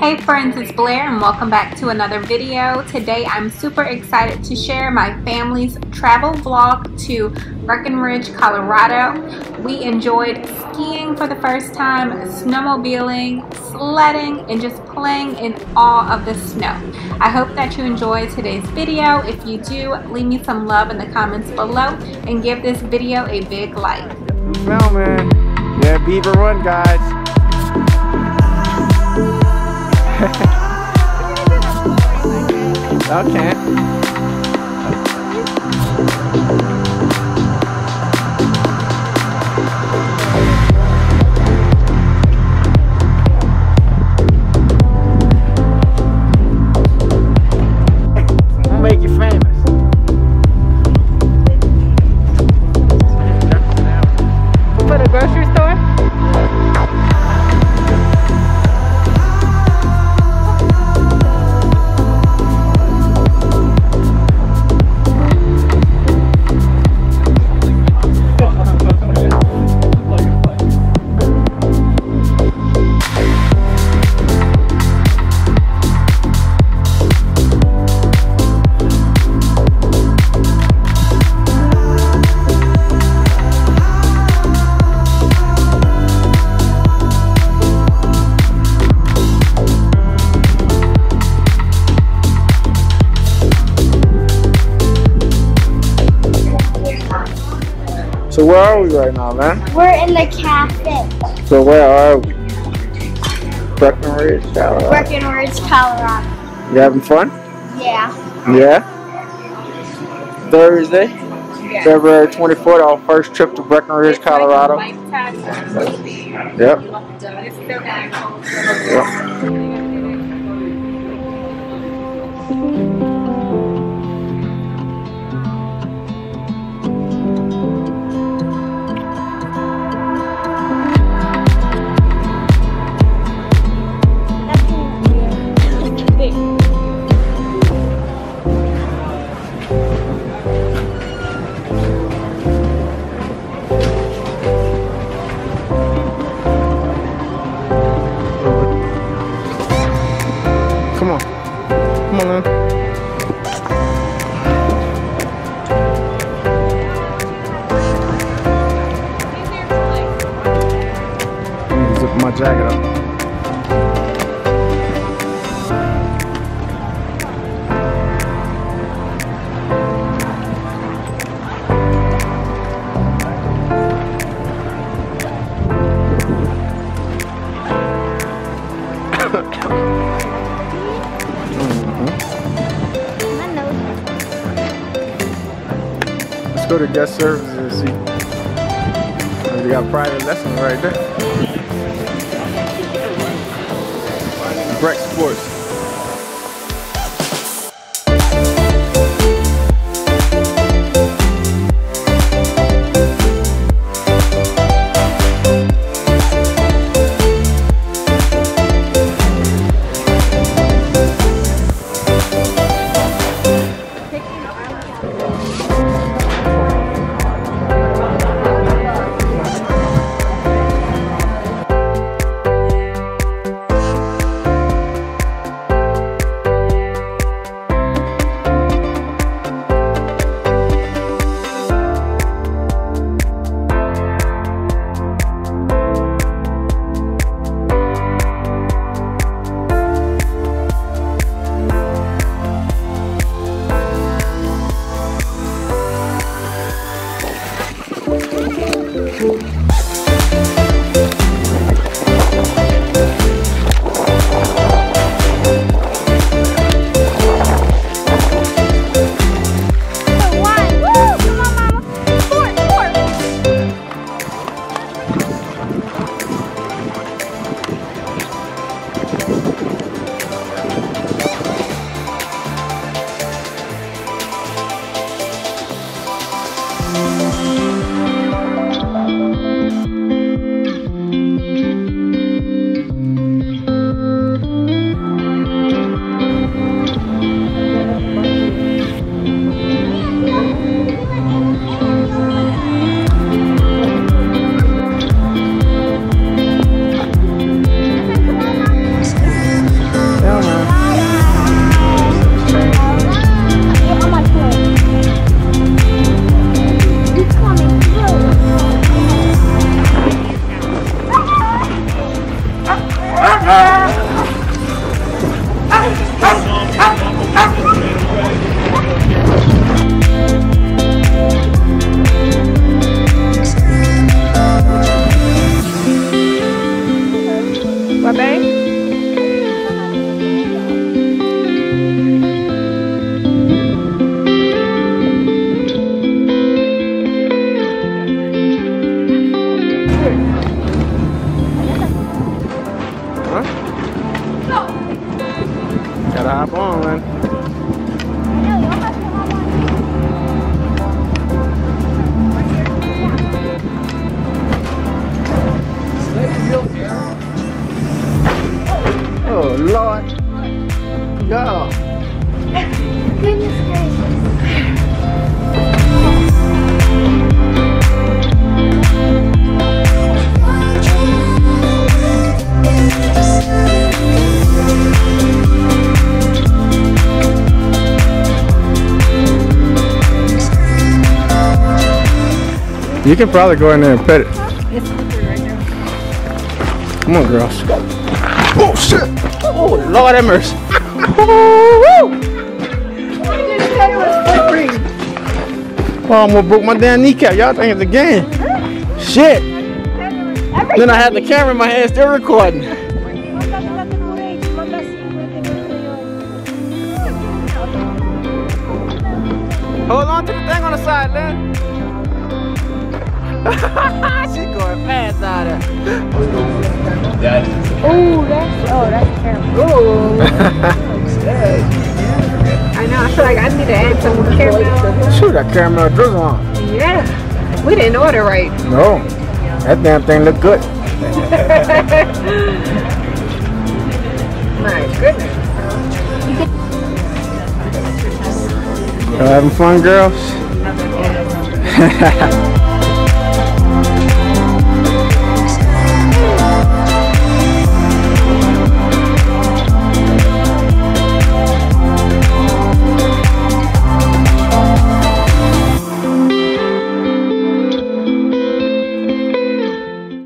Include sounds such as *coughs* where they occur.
Hey friends, it's Blair and welcome back to another video. Today I'm super excited to share my family's travel vlog to Breckenridge, Colorado. We enjoyed skiing for the first time, snowmobiling, sledding, and just playing in all of the snow. I hope that you enjoy today's video. If you do, leave me some love in the comments below and give this video a big like. Filming. Yeah, Beaver Run, guys. Okay. So where are we right now, man? We're in the cafe. So where are we? Breckenridge, Colorado. Breckenridge, Colorado. You having fun? Yeah. Yeah? Thursday, yeah. February 24th, our first trip to Breckenridge, Colorado. Yep. Yep. My jacket up. *coughs* Let's go to guest services and see. We got private lessons right there. Breck Sports. Hop on, man. Oh Lord. Go. *laughs* You can probably go in there and pet it. It's slippery right now. Come on, girls. Oh shit! Oh Lord have mercy. Woo! Oh, I almost broke my damn kneecap. Y'all think it's a game? Shit! Then I had the camera in my hand, still recording. Hold on to the thing on the side, Lynn. *laughs* She's going fast out there. Oh, that's oh, that's terrible. I know. I feel like I need to add some caramel. Shoot, that caramel drizzle on. Yeah. We didn't order right. No, that damn thing looked good. *laughs* My goodness. Y'all having fun, girls? *laughs*